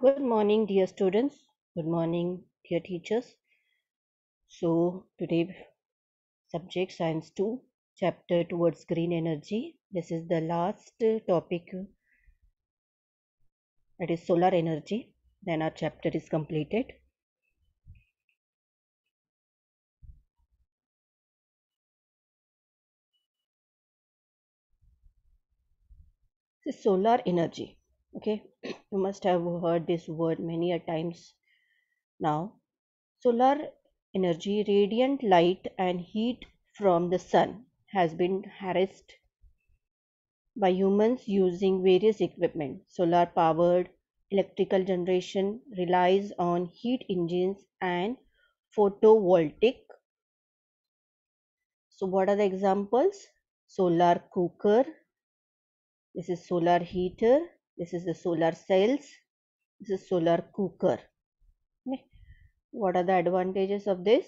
Good morning, dear students. Good morning, dear teachers. So, today, subject science 2, chapter towards green energy. This is the last topic that is solar energy. Then our chapter is completed. This solar energy. Okay, you must have heard this word many a times now. Solar energy, radiant light and heat from the sun has been harnessed by humans using various equipment. Solar powered electrical generation relies on heat engines and photovoltaic. So, what are the examples? Solar cooker, this is solar heater, this is the solar cells, this is solar cooker. Okay. What are the advantages of this?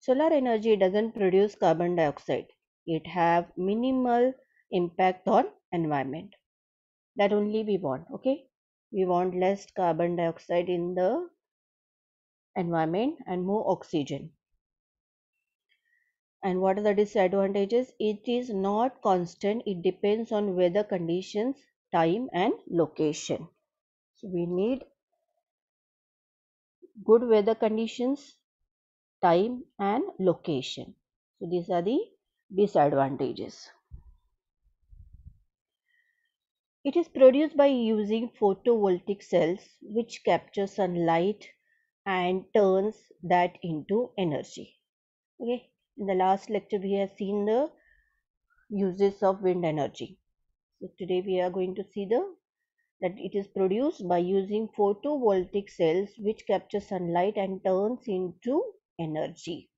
Solar energy doesn't produce carbon dioxide. It have minimal impact on environment. That only we want, okay? We want less carbon dioxide in the environment and more oxygen. And what are the disadvantages? It is not constant. It depends on weather conditions, time and location. So we need good weather conditions, time and location. So these are the disadvantages. It is produced by using photovoltaic cells which capture sunlight and turns that into energy. Okay, in the last lecture we have seen the uses of wind energy. So today we are going to see the that it is produced by using photovoltaic cells which capture sunlight and turns into energy.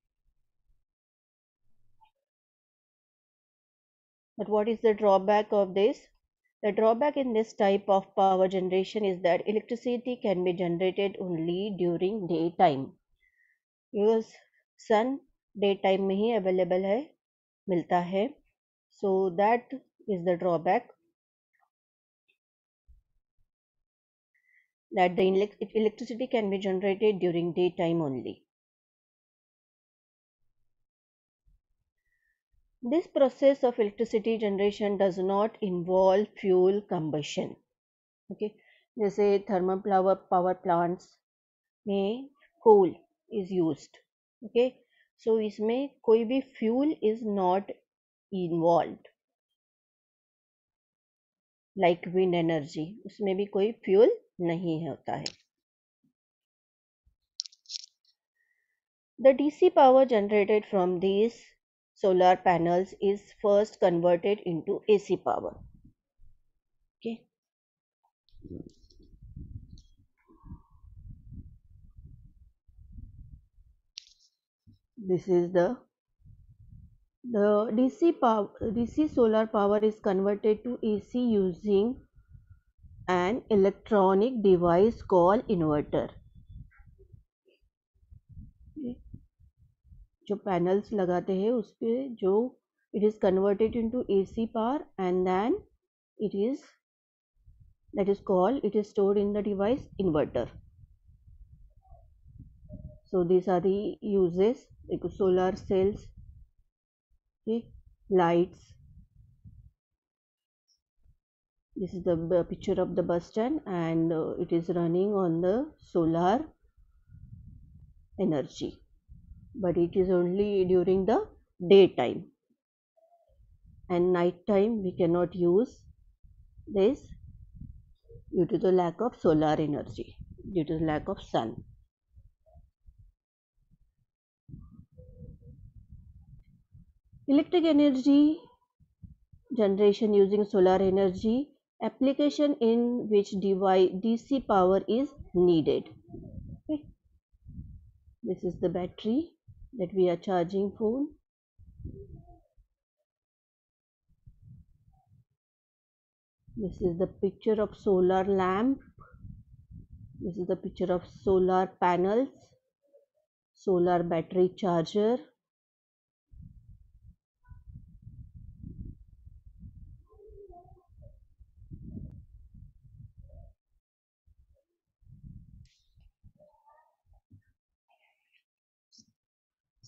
But what is the drawback of this? The drawback in this type of power generation is that electricity can be generated only during daytime. Because sun daytime में ही available है मिलता है so that is the drawback that the electricity can be generated during daytime only. This process of electricity generation does not involve fuel combustion. Okay, जैसे thermal power power plants में coal is used. Okay, so इसमें कोई भी fuel is not involved. Like wind energy, उसमें भी कोई fuel नहीं होता है। The DC power generated from this solar panel is first converted into A C power this is the the DC power DC solar power is converted to AC using an electronic device called inverter. जो panels लगाते हैं उस पर जो it is converted into AC power and then it is that is called it is stored in the device inverter so these are the uses like solar cells okay. Lights. This is the picture of the bus stand and uh, it is running on the solar energy. But it is only during the daytime. And night time we cannot use this due to the lack of solar energy due to the lack of sun electric energy generation using solar energy application in which dc power is needed. Okay. this is the battery that we are charging phone this is the picture of solar lamp. This is the picture of solar panels. Solar battery charger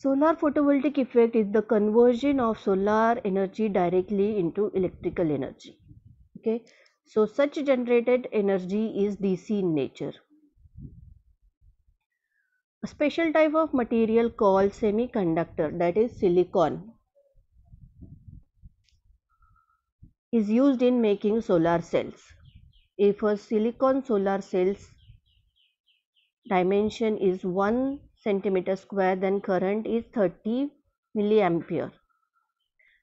Solar photovoltaic effect is the conversion of solar energy directly into electrical energy. Okay, so such generated energy is DC in nature. A special type of material called semiconductor that is silicon is used in making solar cells. If a silicon solar cells dimension is 1 centimeter square then current is 30 milliampere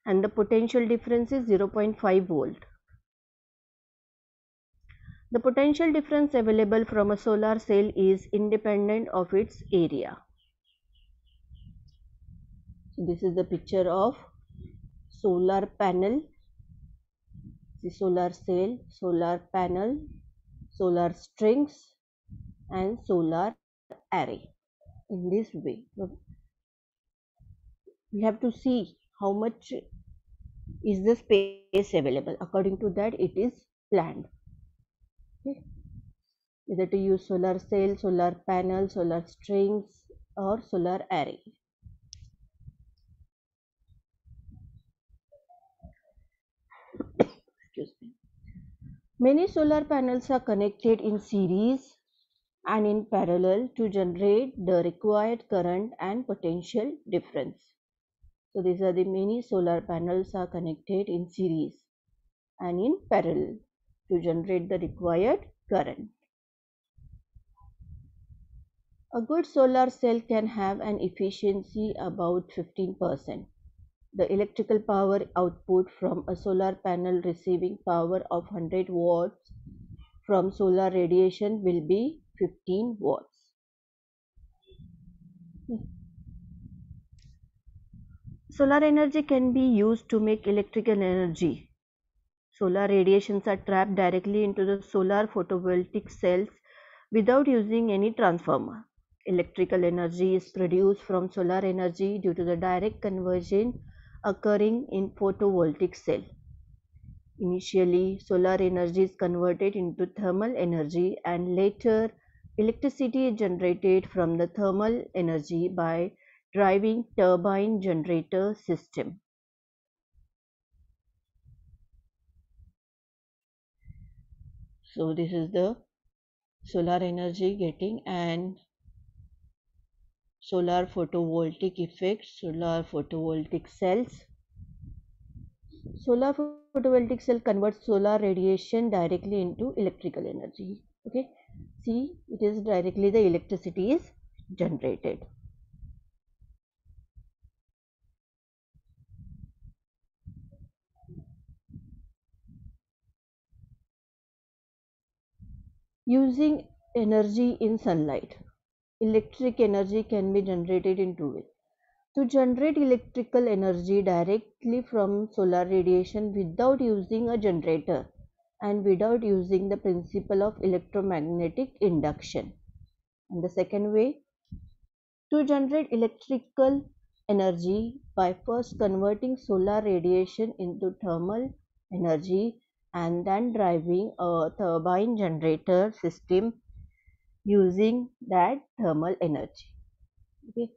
and the potential difference is 0.5 volt. The potential difference available from a solar cell is independent of its area. So this is the picture of solar panel, the solar cell, solar panel, solar strings and solar array in this way. We have to see how much is the space available. According to that it is planned okay. whether to use solar cell, solar panel, solar strings or solar array. Excuse me. Many solar panels are connected in series and in parallel to generate the required current and potential difference. So these are the many solar panels are connected in series and in parallel to generate the required current. A good solar cell can have an efficiency about 15%. The electrical power output from a solar panel receiving power of 100 watts from solar radiation will be 15 watts. Solar energy can be used to make electrical energy Solar radiations are trapped directly into the solar photovoltaic cells without using any transformer. Electrical energy is produced from solar energy due to the direct conversion occurring in photovoltaic cell. Initially, solar energy is converted into thermal energy and later electricity is generated from the thermal energy by driving turbine generator system. so this is the solar energy getting and solar photovoltaic effect solar photovoltaic cells. Solar photovoltaic cell converts solar radiation directly into electrical energy. Okay see it is directly the electricity is generated Using energy in sunlight. Electric energy can be generated in two ways. To generate electrical energy directly from solar radiation without using a generator and without using the principle of electromagnetic induction. And the second way, to generate electrical energy by first converting solar radiation into thermal energy and then driving a turbine generator system using that thermal energy okay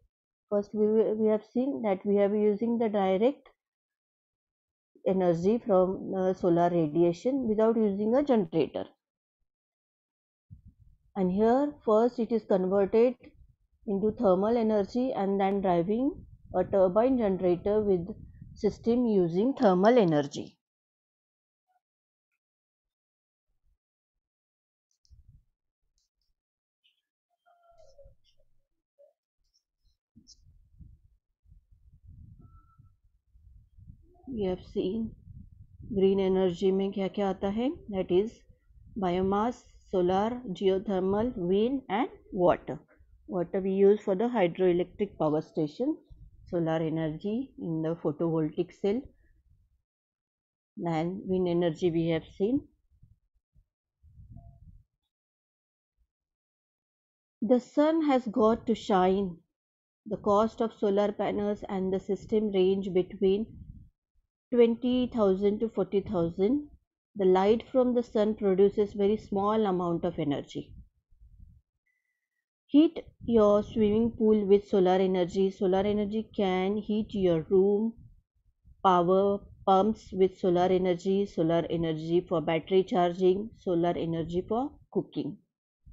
first we, we have seen that we are using the direct energy from uh, solar radiation without using a generator. And here first it is converted into thermal energy and then driving a turbine generator with system using thermal energy we have seen green energy में क्या क्या आता है that is biomass solar geothermal wind and water water we use for the hydroelectric power station solar energy in the photovoltaic cell and wind energy we have seen the sun has got to shine the cost of solar panels and the system range between 20,000 to 40,000 the light from the sun produces very small amount of energy. Heat your swimming pool with solar energy. Solar energy can heat your room power pumps with solar energy solar energy for battery charging solar energy for cooking.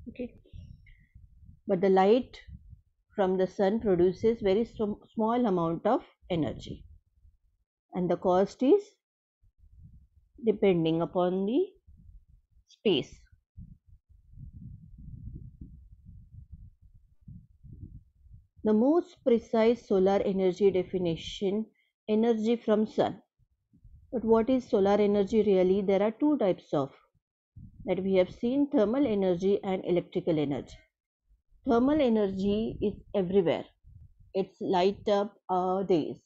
Okay. But the light from the sun produces very small amount of energy and the cost is depending upon the space. The most precise solar energy definition energy from sun. But what is solar energy really? There are two types of that we have seen thermal energy and electrical energy. Thermal energy is everywhere. It's light up our days.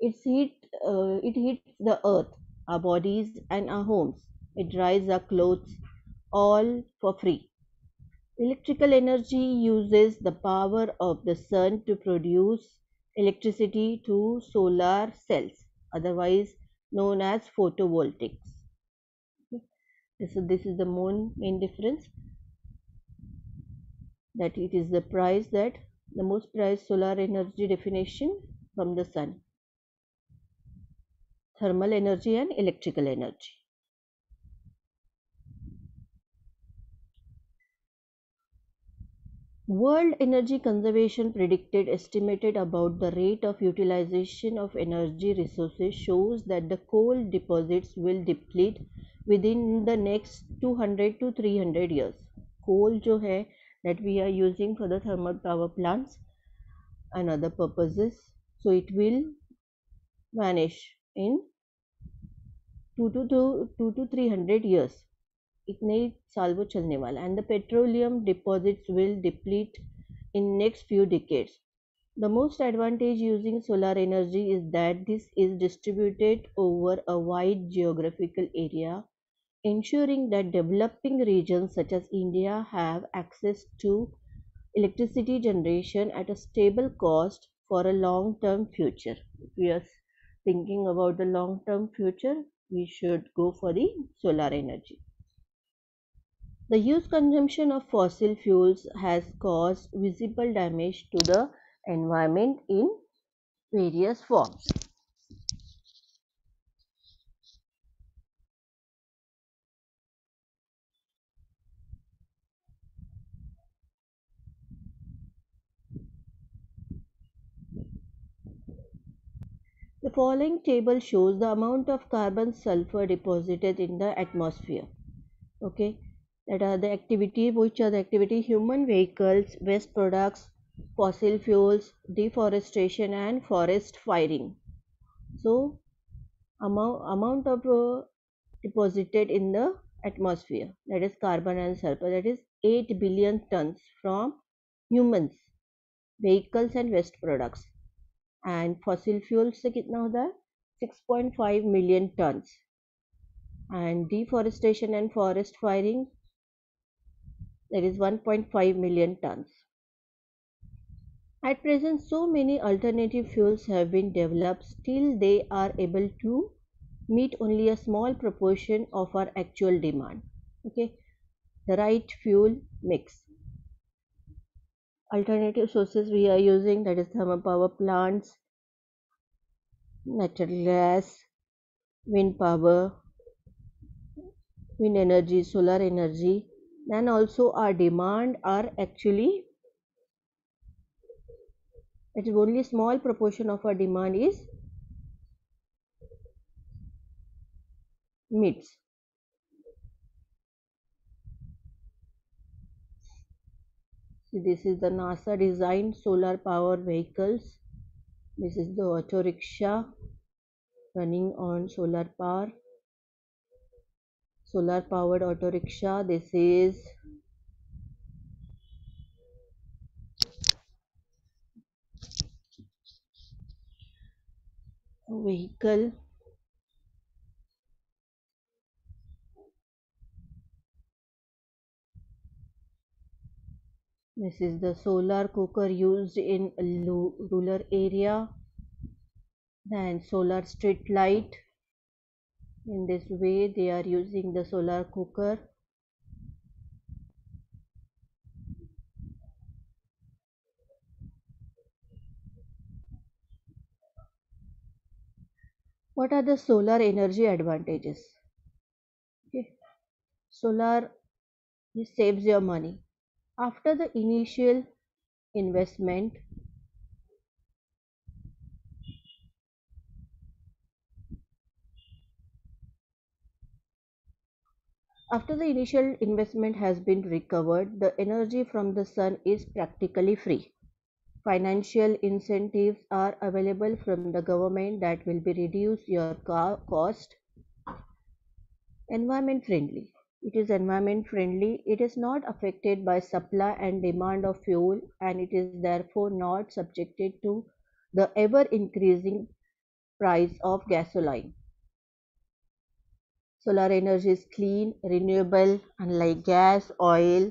It's heat uh, it hits the earth our bodies and our homes. It dries our clothes all for free. Electrical energy uses the power of the sun to produce electricity to solar cells otherwise known as photovoltaics. This is, this is the main, main difference that it is the price that the most price solar energy definition from the sun thermal energy and electrical energy World Energy Conservation predicted estimated about the rate of utilization of energy resources shows that the coal deposits will deplete within the next 200 to 300 years. Coal जो है that we are using for the thermal power plants and other purposes so it will vanish in 2 to 2, 2 to 300 years इतने ही साल वो चलने वाला and the petroleum deposits will deplete in next few decades the most advantage using solar energy is that this is distributed over a wide geographical area ensuring that developing regions such as India have access to electricity generation at a stable cost for a long-term future. If we are thinking about the long-term future, we should go for the solar energy. The use consumption of fossil fuels has caused visible damage to the environment in various forms. Following table shows the amount of carbon sulfur deposited in the atmosphere. Okay, that are the activity, which are the activity? Human vehicles, waste products, fossil fuels, deforestation and forest firing. So, amount, amount of uh, deposited in the atmosphere. That is carbon and sulfur. That is 8 billion tons from humans, vehicles and waste products and fossil fuels से कितना होता है 6.5 million tons and deforestation and forest firing that is 1.5 million tons at present so many alternative fuels have been developed still they are able to meet only a small proportion of our actual demand okay the right fuel mix alternative sources we are using that is thermal power plants natural gas wind power wind energy solar energy and also our demand are actually it is only small proportion of our demand is meets See, this is the NASA designed solar power vehicles. This is the auto rickshaw running on solar power. Solar powered auto rickshaw. This is vehicle this is the solar cooker used in rural area and solar street light. In this way they are using the solar cooker. What are the solar energy advantages? Okay. Solar saves your money after the initial investment after the initial investment has been recovered the energy from the sun is practically free. Financial incentives are available from the government that will be reduce your cost. Environment friendly it is environment friendly it is not affected by supply and demand of fuel and it is therefore not subjected to the ever increasing price of gasoline solar energy is clean renewable unlike gas oil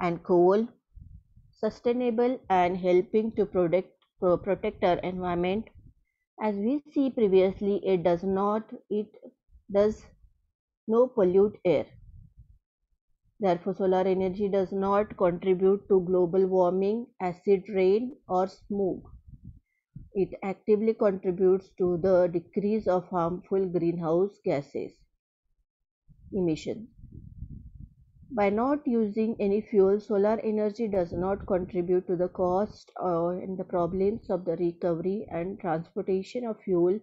and coal sustainable and helping to protect, protect our environment. As we see previously, it does not, it does no pollute air. Therefore, solar energy does not contribute to global warming, acid rain or smoke. It actively contributes to the decrease of harmful greenhouse gases emission. By not using any fuel, solar energy does not contribute to the cost uh, and the problems of the recovery and transportation of fuel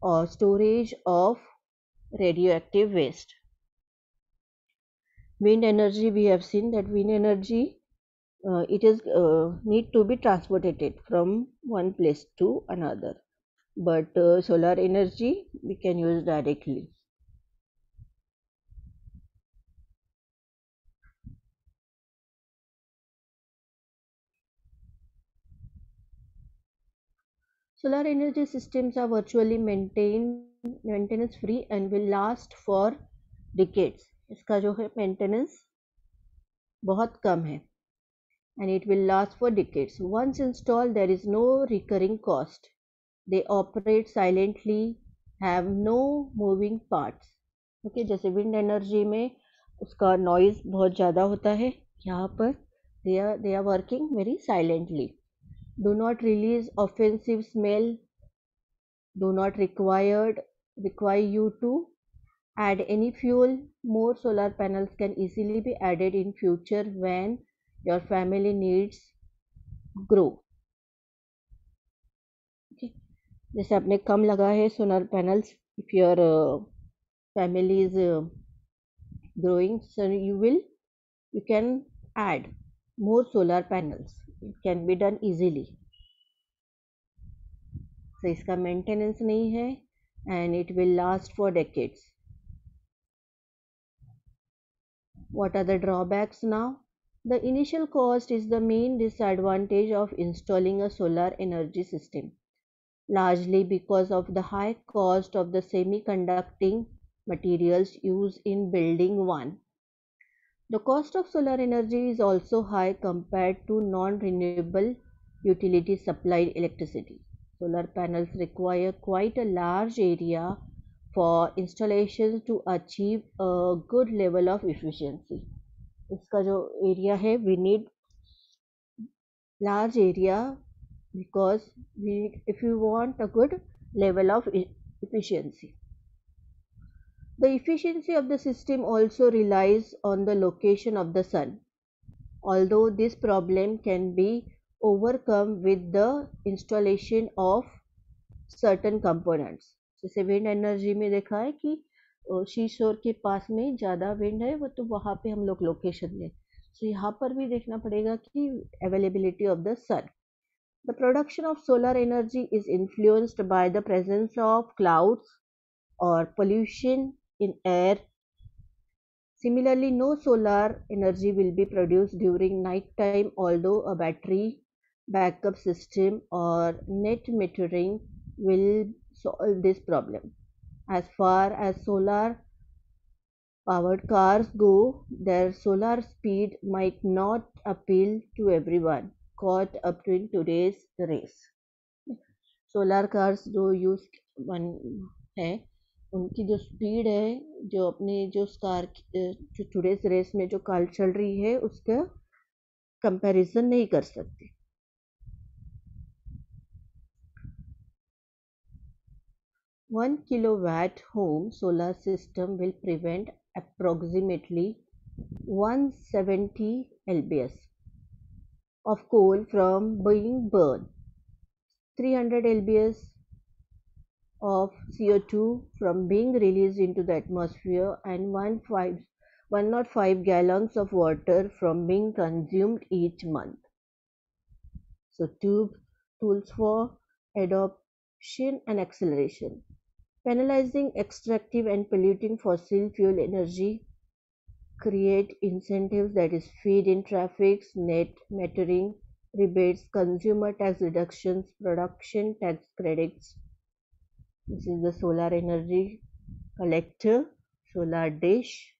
or storage of radioactive waste. Wind energy, we have seen that wind energy, uh, it is uh, need to be transported from one place to another. But uh, solar energy, we can use directly. Solar energy systems are virtually maintained maintenance free and will last for decades. इसका जो है maintenance बहुत कम है and it will last for decades once install there is no recurring cost they operate silently have no moving parts okay जैसे wind energy में उसका noise बहुत ज़्यादा होता है, यहाँ पर they are they are working very silently do not release offensive smell do not required require you to add any fuel more solar panels can easily be added in future when your family needs grow okay जैसे आपने कम लगा है solar panels if your family is growing so you will you can add more solar panels it can be done easily so iska maintenance nahi hai and it will last for decades What are the drawbacks now? The initial cost is the main disadvantage of installing a solar energy system. Largely because of the high cost of the semiconducting materials used in building one. The cost of solar energy is also high compared to non-renewable utility supplied electricity. Solar panels require quite a large area for installation to achieve a good level of efficiency. इसका जो area है we need large area because we if you want a good level of efficiency. The efficiency of the system also relies on the location of the sun. Although this problem can be overcome with the installation of certain components. जैसे wind energy में देखा है कि शीशोर के पास में ज़्यादा wind है वो तो वहाँ पे हम लोग लोकेशन लें। सो so, यहाँ पर भी देखना पड़ेगा कि availability of the sun the production of solar energy is influenced by the presence of clouds और pollution in air similarly no solar energy will be produce during night time although a battery backup system और net metering will solve this problem. As far as solar powered cars go, their solar speed might not appeal to everyone caught up in today's race. Solar cars जो use है उनकी जो speed है जो अपने जो scar जो today's race में जो कार चल रही है उसका कंपैरिजन नहीं कर सकते 1 kilowatt home solar system will prevent approximately 170 lbs of coal from being burned, 300 lbs of CO2 from being released into the atmosphere and 105 gallons of water from being consumed each month. So tube tools for adoption and acceleration. Penalizing extractive and polluting fossil fuel energy create incentives that is feed in tariffs, net metering, rebates, consumer tax reductions, production tax credits. This is the solar energy collector, solar dish,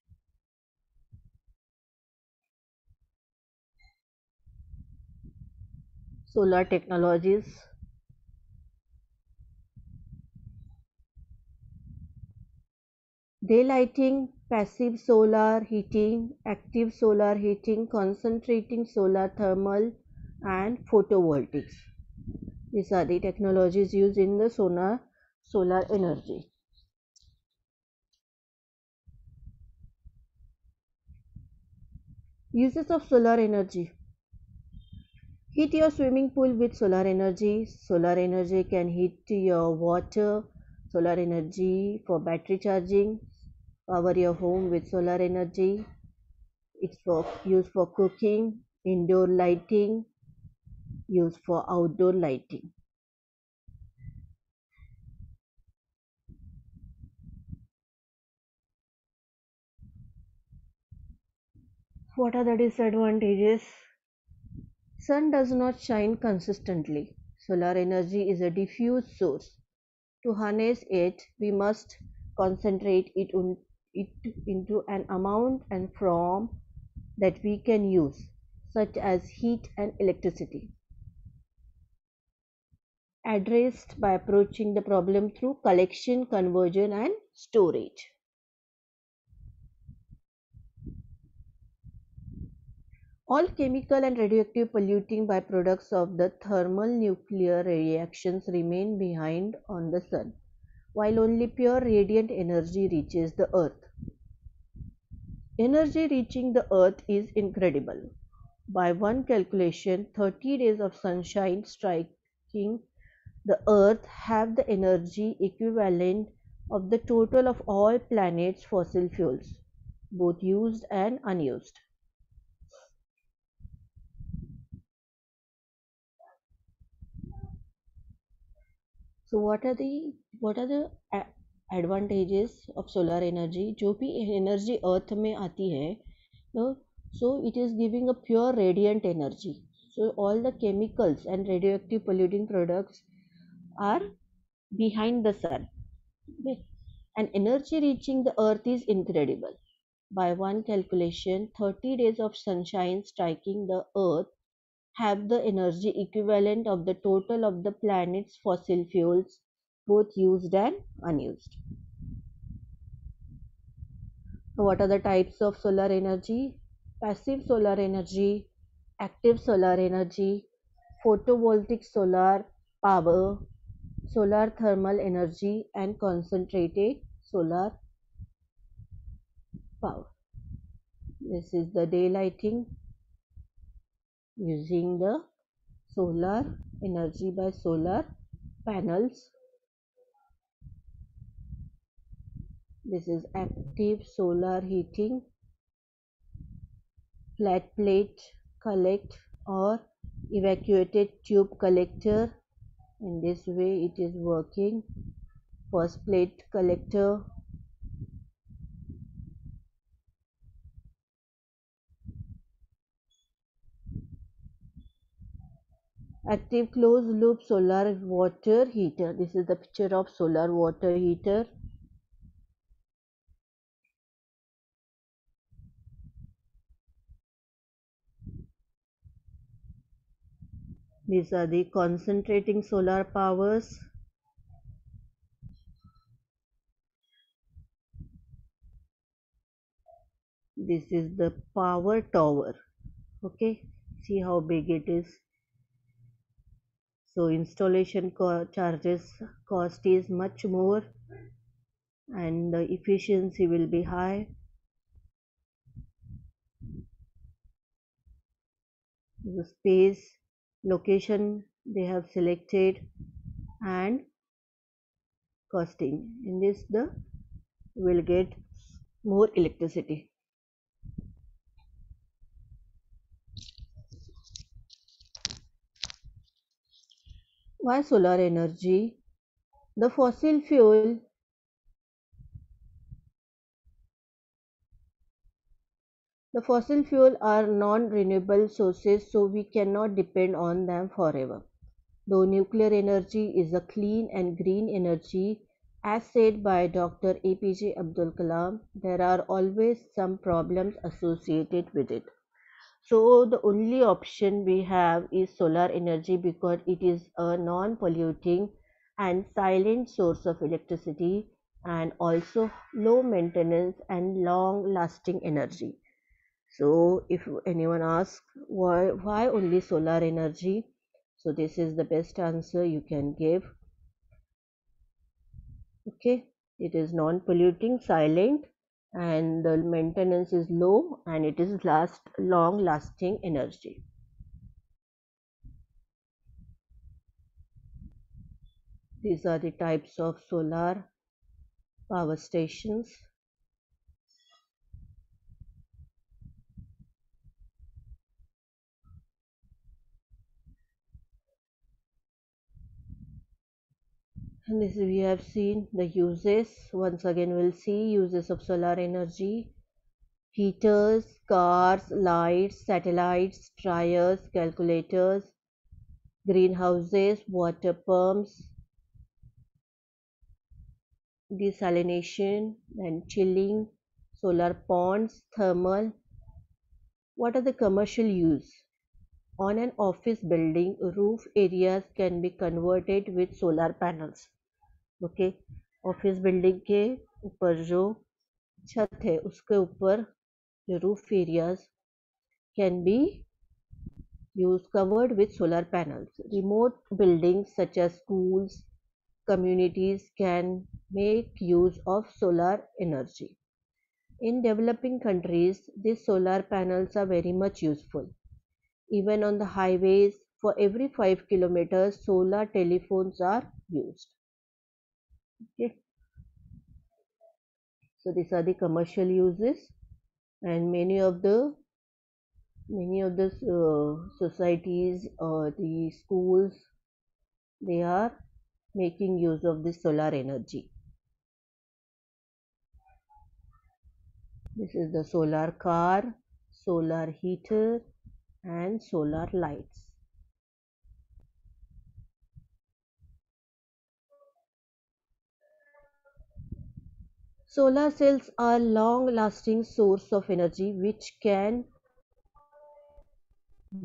solar technologies daylighting passive solar heating active solar heating concentrating solar thermal and photovoltaics these are the technologies used in the solar solar energy uses of solar energy Heat your swimming pool with solar energy. Solar energy can heat your water. Solar energy for battery charging. Power your home with solar energy. It's for used for cooking, indoor lighting, used for outdoor lighting. What are the disadvantages? Sun does not shine consistently. Solar energy is a diffuse source. To harness it, we must concentrate it, it into an amount and form that we can use, such as heat and electricity. Addressed by approaching the problem through collection, conversion, and storage. All chemical and radioactive polluting byproducts of the thermal-nuclear reactions remain behind on the Sun, while only pure radiant energy reaches the Earth. Energy reaching the Earth is incredible. By one calculation, 30 days of sunshine striking the Earth have the energy equivalent of the total of all planet's fossil fuels, both used and unused. so what are the what are the advantages of solar energy जो भी energy earth में आती है no, so it is giving a pure radiant energy so all the chemicals and radioactive polluting products are behind the sun okay. and energy reaching the earth is incredible by one calculation 30 days of sunshine striking the earth have the energy equivalent of the total of the planet's fossil fuels, both used and unused. what are the types of solar energy? Passive solar energy, active solar energy, photovoltaic solar power, solar thermal energy and concentrated solar power. This is the daylighting using the solar energy by solar panels. This is active solar heating, flat plate collect or evacuated tube collector. In this way it is working. First plate collector active closed loop solar water heater this is the picture of solar water heater these are the concentrating solar powers. This is the power tower. Okay see how big it is. So installation co charges cost is much more and the efficiency will be high. The space location they have selected and costing. In this the will get more electricity. Why solar energy? The fossil fuel The fossil fuel are non-renewable sources so we cannot depend on them forever. Though nuclear energy is a clean and green energy, as said by Dr. APJ Abdul Kalam, there are always some problems associated with it. So the only option we have is solar energy because it is a non-polluting and silent source of electricity and also low maintenance and long lasting energy. So if anyone asks why, why only solar energy, so this is the best answer you can give. Okay, it is non-polluting, silent and the maintenance is low and it is last long lasting energy. These are the types of solar power stations. And this we have seen the uses. Once again we'll see uses of solar energy heaters cars lights satellites dryers calculators greenhouses water pumps desalination and chilling solar ponds thermal. What are the commercial use? On an office building roof areas can be converted with solar panels ओके? Office building के ऊपर जो छत है, उसके ऊपर जो roof areas can be use covered with solar panels remote building such as schools communities can make use of solar energy in developing countries this solar panels are very much useful even on the highways for every five kilometers solar telephones are use okay. So these are the commercial uses and many of the many of the uh, societies or the schools they are making use of this solar energy. This is the solar car solar heater and solar lights Solar cells are long-lasting source of energy which can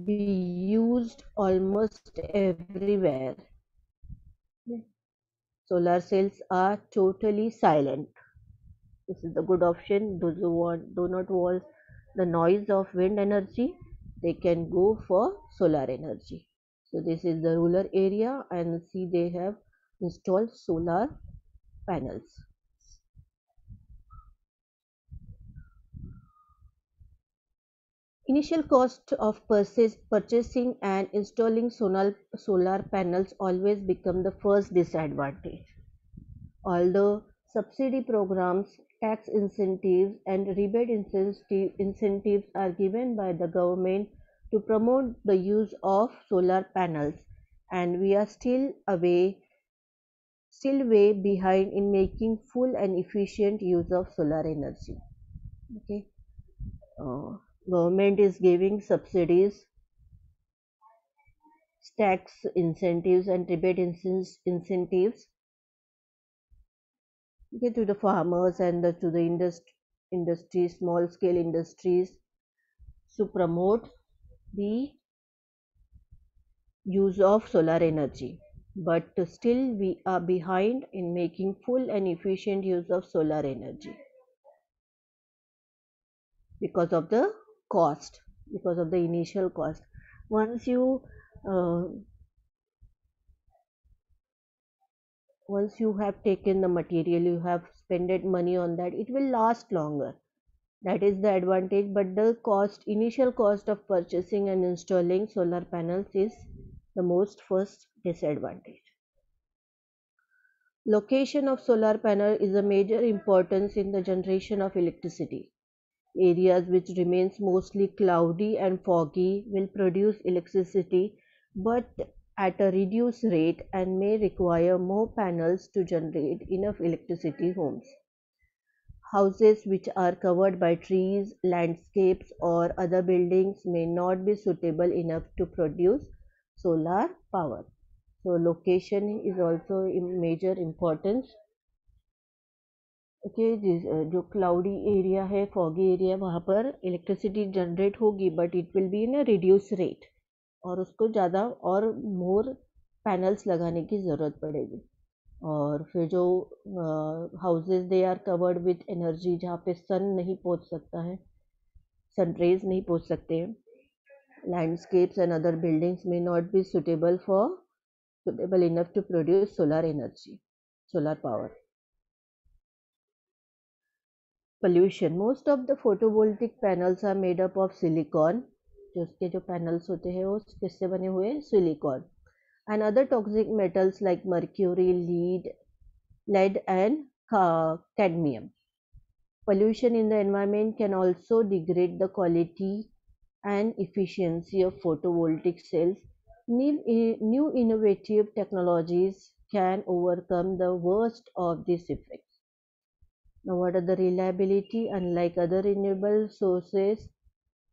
be used almost everywhere. Solar cells are totally silent. This is the good option. Those who want, do not want the noise of wind energy, they can go for solar energy. So this is the rural area and see they have installed solar panels. Initial cost of purchasing and installing solar panels always become the first disadvantage. Although subsidy programs, tax incentives and rebate incentives are given by the government to promote the use of solar panels and we are still away still way behind in making full and efficient use of solar energy okay uh, government is giving subsidies tax incentives and rebate incentives okay, to the farmers and the, to the industry, industry small scale industries to promote the use of solar energy. But still we are behind in making full and efficient use of solar energy because of the cost because of the initial cost. Once you uh, once you have taken the material you have spent money on that it will last longer. That is the advantage but the cost initial cost of purchasing and installing solar panels is the most first disadvantage. Location of solar panel is a major importance in the generation of electricity areas which remains mostly cloudy and foggy will produce electricity but at a reduced rate and may require more panels to generate enough electricity homes. Houses which are covered by trees, landscapes or other buildings may not be suitable enough to produce solar power. So location is also major importance. Okay okay, जो cloudy area है foggy area वहाँ पर electricity generate होगी but it will be in reduce rate और उसको ज़्यादा और मोर panels लगाने की ज़रूरत पड़ेगी. और फिर जो houses they are covered with energy जहाँ पे सन नहीं पहुँच सकता है सन रेज नहीं पहुँच सकते हैं लैंडस्केप्स एंड अदर बिल्डिंग्स में not be suitable for suitable enough to produce solar energy solar power pollution most of the photovoltaic panels are made up of silicon जो उसके जो पैनल्स होते हैं वो किससे बने हुए हैं silicon and other toxic metals like mercury lead lead and cadmium pollution in the environment can also degrade the quality and efficiency of photovoltaic cells new innovative technologies can overcome the worst of these effects now what are the reliability? Unlike other renewable sources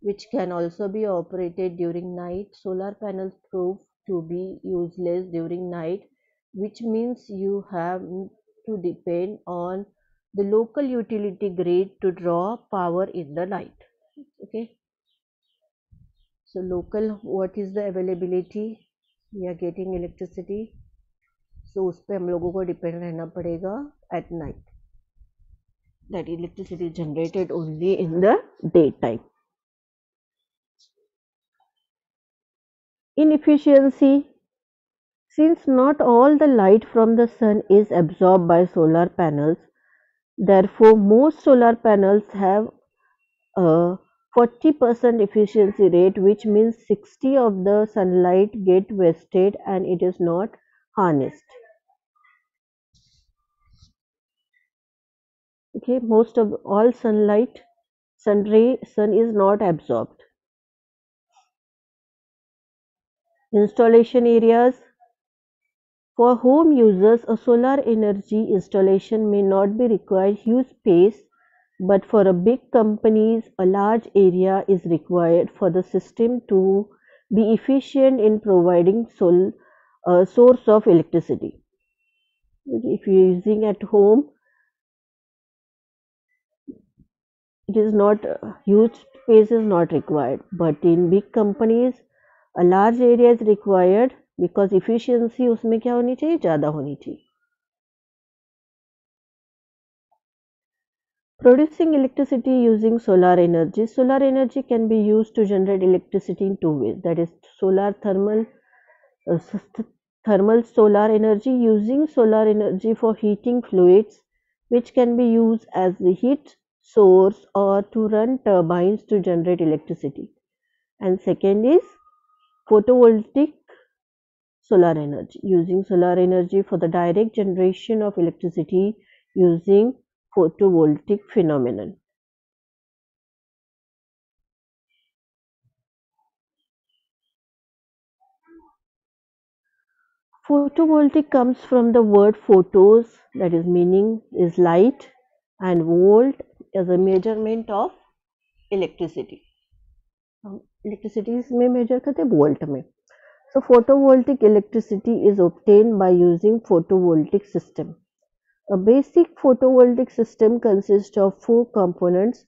which can also be operated during night, solar panels prove to be useless during night which means you have to depend on the local utility grid to draw power in the night. Okay. So local what is the availability? We are getting electricity. So उस पर हम लोगों को depend रहना पड़ेगा at night that electricity generated only in the daytime. Inefficiency Since not all the light from the sun is absorbed by solar panels, therefore most solar panels have a 40% efficiency rate which means 60 of the sunlight get wasted and it is not harnessed. Okay most of all sunlight sun ray sun is not absorbed. Installation areas. For home users a solar energy installation may not be required huge space but for a big companies a large area is required for the system to be efficient in providing sol a source of electricity. If you are using at home it is not uh, huge space is not required but in big companies a large area is required because efficiency उसमें क्या होनी चाहिए ज़्यादा होनी चाहिए Producing electricity using solar energy. Solar energy can be used to generate electricity in two ways. That is solar thermal, uh, thermal solar energy using solar energy for heating fluids which can be used as the heat source or to run turbines to generate electricity and second is photovoltaic solar energy using solar energy for the direct generation of electricity using photovoltaic phenomenon. Photovoltaic comes from the word photos that is meaning is light and volt as a measurement of electricity. Electricity में measure करते volt में. So photovoltaic electricity is obtained by using photovoltaic system. A basic photovoltaic system consists of four components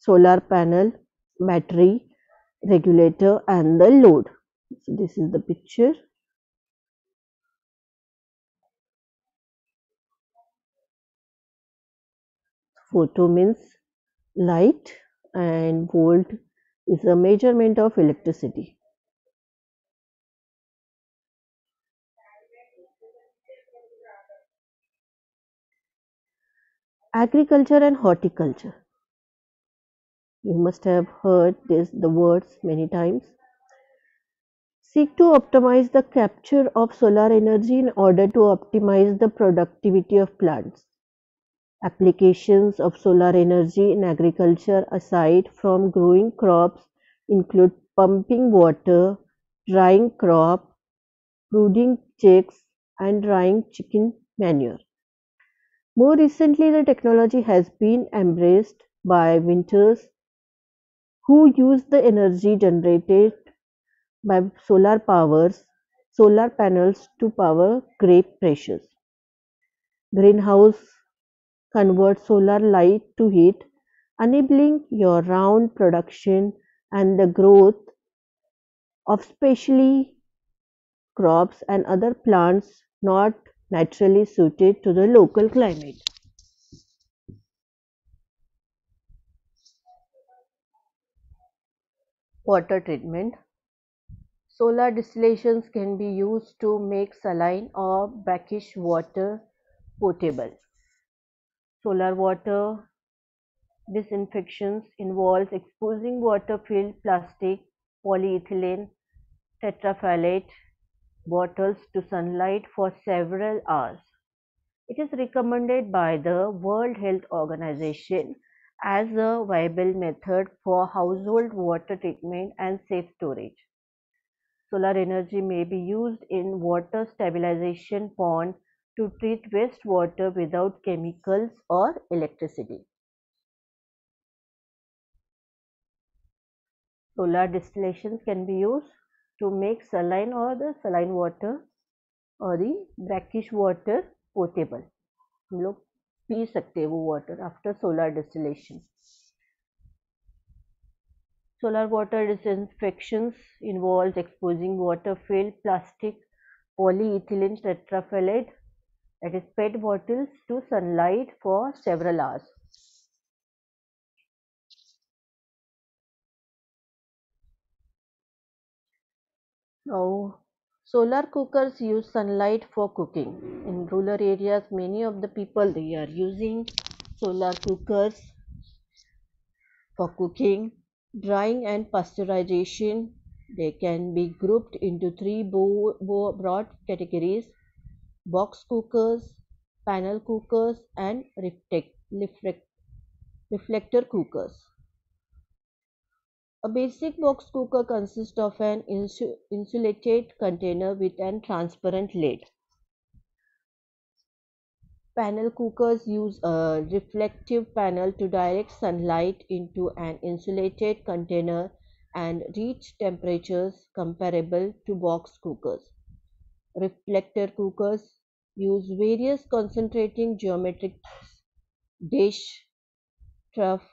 solar panel, battery, regulator and the load. So this is the picture. Photo means light and volt is a measurement of electricity. Agriculture and horticulture. You must have heard this the words many times. Seek to optimize the capture of solar energy in order to optimize the productivity of plants. Applications of solar energy in agriculture aside from growing crops include pumping water, drying crop, brooding chicks, and drying chicken manure. More recently, the technology has been embraced by winters who use the energy generated by solar powers solar panels to power grape pressures. Greenhouse convert solar light to heat, enabling year-round production and the growth of specially crops and other plants not naturally suited to the local climate. Water treatment Solar distillations can be used to make saline or brackish water potable. Solar water disinfections involves exposing water-filled plastic, polyethylene, terephthalate bottles to sunlight for several hours. It is recommended by the World Health Organization as a viable method for household water treatment and safe storage. Solar energy may be used in water stabilization pond to treat wastewater without chemicals or electricity. Solar distillations can be used to make saline or the saline water or the brackish water potable. हम लोग P सकते हैं वो solar water disinfections involves exposing water-filled plastic polyethylene terephthalate that is PET bottles to sunlight for several hours Now, solar cookers use sunlight for cooking. In rural areas, many of the people they are using solar cookers for cooking, drying and pasteurization. They can be grouped into three broad categories box cookers, panel cookers, and reflector cookers. A basic box cooker consists of an insulated container with an transparent lid. Panel cookers use a reflective panel to direct sunlight into an insulated container and reach temperatures comparable to box cookers. Reflector cookers use various concentrating geometrics dish, trough,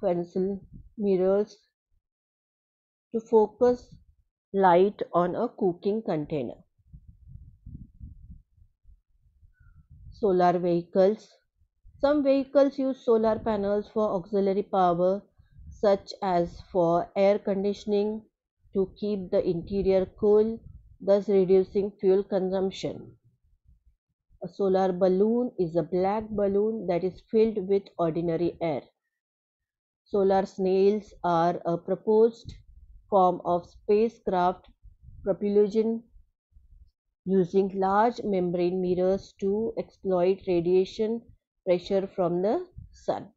pencil, mirrors to focus light on a cooking container. Solar vehicles. Some vehicles use solar panels for auxiliary power such as for air conditioning to keep the interior cool, thus reducing fuel consumption. A solar balloon is a black balloon that is filled with ordinary air. Solar sails are a proposed form of spacecraft propulsion using large membrane mirrors to exploit radiation pressure from the sun.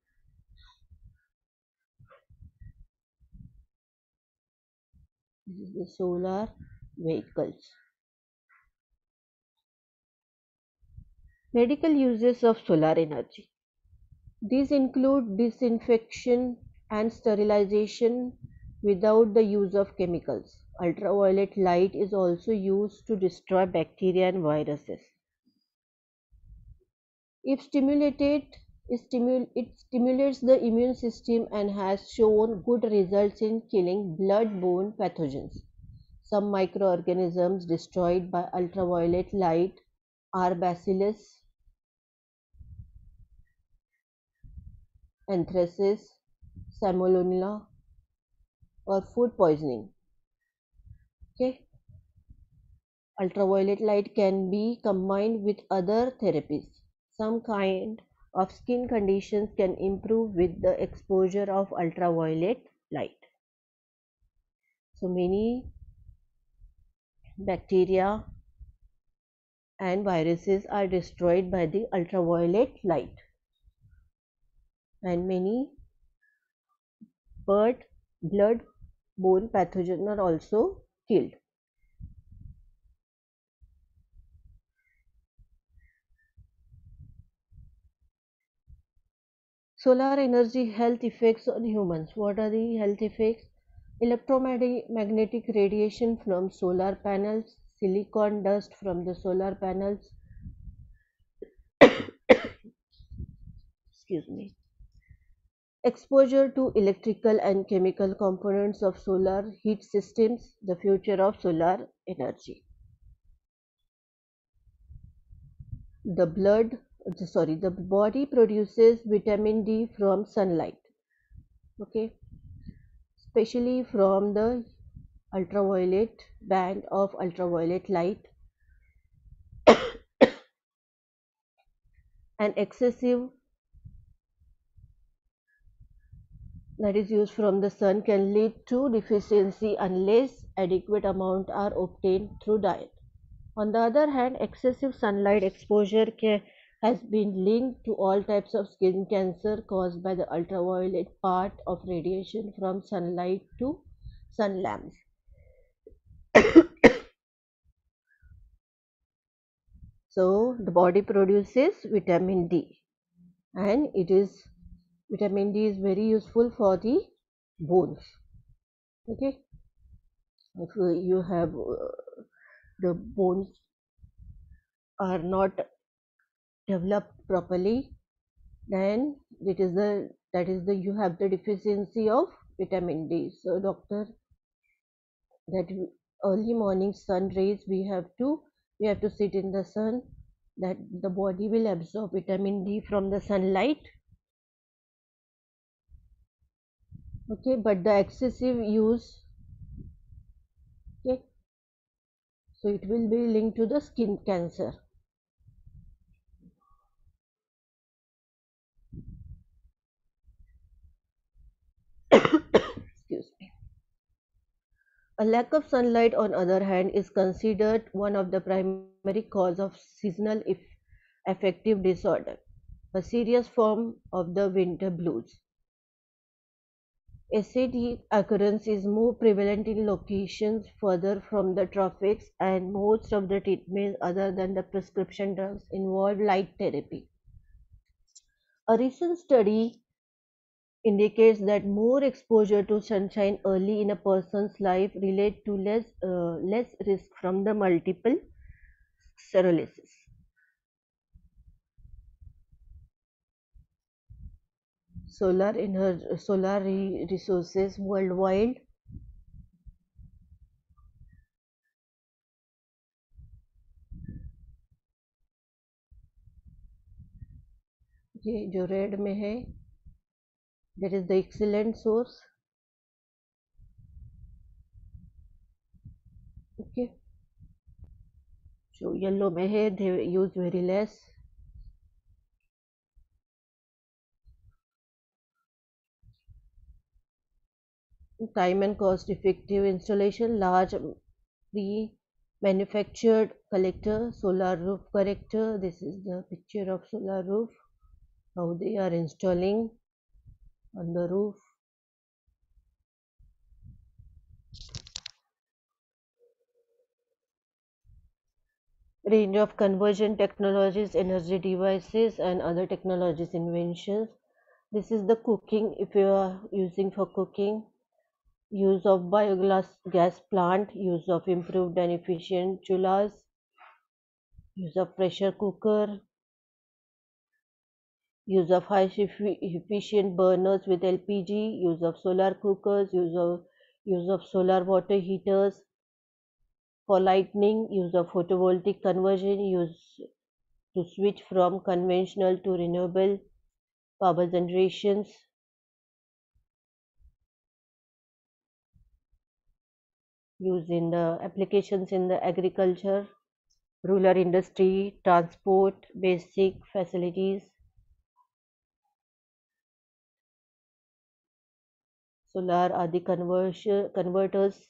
This is the solar vehicles. Medical uses of solar energy. These include disinfection and sterilization without the use of chemicals. Ultraviolet light is also used to destroy bacteria and viruses. If stimulated, it, stimulates the immune system and has shown good results in killing blood-borne pathogens. Some microorganisms destroyed by ultraviolet light are bacillus anthracis, salmonella or food poisoning. Okay. Ultraviolet light can be combined with other therapies. Some kind of skin conditions can improve with the exposure of ultraviolet light. So many bacteria and viruses are destroyed by the ultraviolet light and many bird blood borne pathogens are also killed. Solar energy health effects on humans. What are the health effects? Electromagnetic radiation from solar panels, silicon dust from the solar panels, excuse me, exposure to electrical and chemical components of solar heat systems, the future of solar energy. The blood sorry the body produces vitamin D from sunlight. Okay especially from the ultraviolet band of ultraviolet light and excessive that is used from the sun can lead to deficiency unless adequate amount are obtained through diet. On the other hand excessive sunlight exposure can has been linked to all types of skin cancer caused by the ultraviolet part of radiation from sunlight to sun lamps. so the body produces vitamin D. And it is vitamin D is very useful for the bones. Okay? If you have uh, the bones are not developed properly then it is the that is the you have the deficiency of vitamin D. So doctor that early morning sun rays we have to we have to sit in the sun that the body will absorb vitamin D from the sunlight. Okay but the excessive use okay so it will be linked to the skin cancer excuse me a lack of sunlight on other hand is considered one of the primary cause of seasonal affective disorder a serious form of the winter blues SAD occurrence is more prevalent in locations further from the tropics and most of the treatments other than the prescription drugs involve light therapy. A recent study indicates that more exposure to sunshine early in a person's life relate to less uh, less risk from the multiple sclerosis. Solar energy, solar resources worldwide ये जो red में है that is the excellent source. Okay. So yellow mein hai they use very less. Time and cost effective installation large pre manufactured collector solar roof collector this is the picture of solar roof how they are installing on the roof. Range of conversion technologies energy devices and other technologies inventions. This is the cooking if you are using for cooking use of biogas gas plant use of improved and efficient chullas use of pressure cooker use of high efficient burners with LPG, use of solar cookers, use of use of solar water heaters for lighting, use of photovoltaic conversion, use to switch from conventional to renewable power generations. Use in the applications in the agriculture, rural industry, transport, basic facilities Solar are the conversion converters.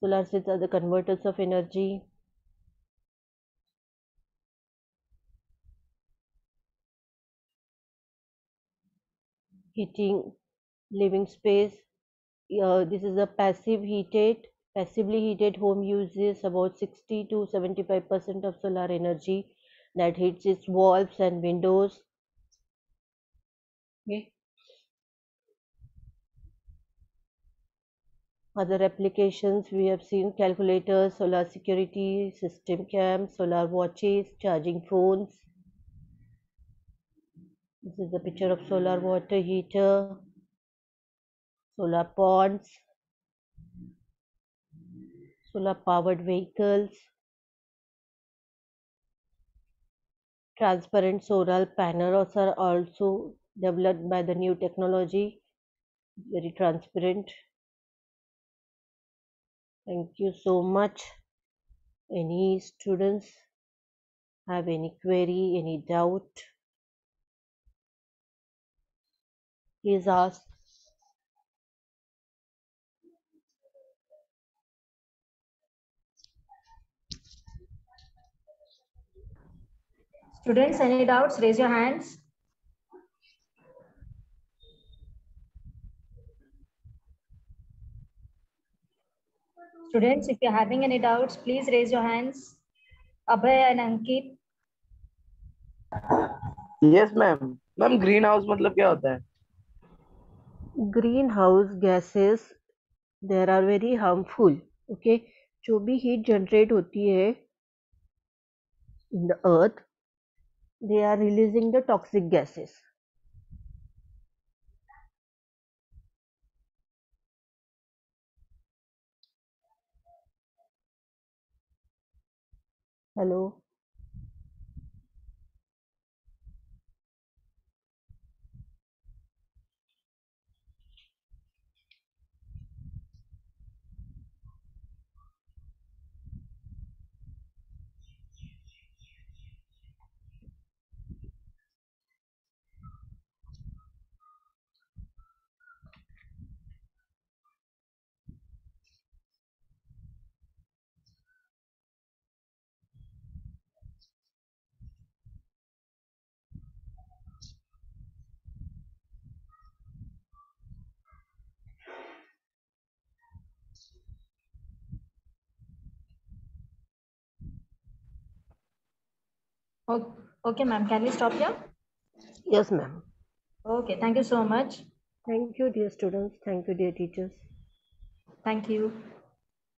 Solar cells are the converters of energy. Heating living space. Uh, this is a passive heated, passively heated home uses about 60 to 75 percent of solar energy that heats its walls and windows. Okay. Other applications we have seen calculators, solar security, system cams, solar watches, charging phones. This is a picture of solar water heater, solar ponds, solar powered vehicles, transparent solar panels are also developed by the new technology, very transparent. Thank you so much. Any students have any query, any doubt? Please ask. Students, any doubts? Raise your hands. Students, if you're having any doubts, please raise your hands. Abhay and Ankit. Yes ma'am ma'am greenhouse मतलब क्या होता है greenhouse gases there are very harmful okay जो भी heat generate होती है in the earth they are releasing the toxic gases hello O- Okay, ma'am. Can we stop here? yes ma'am Okay, thank you so much. thank you dear students thank you dear teachers Thank you.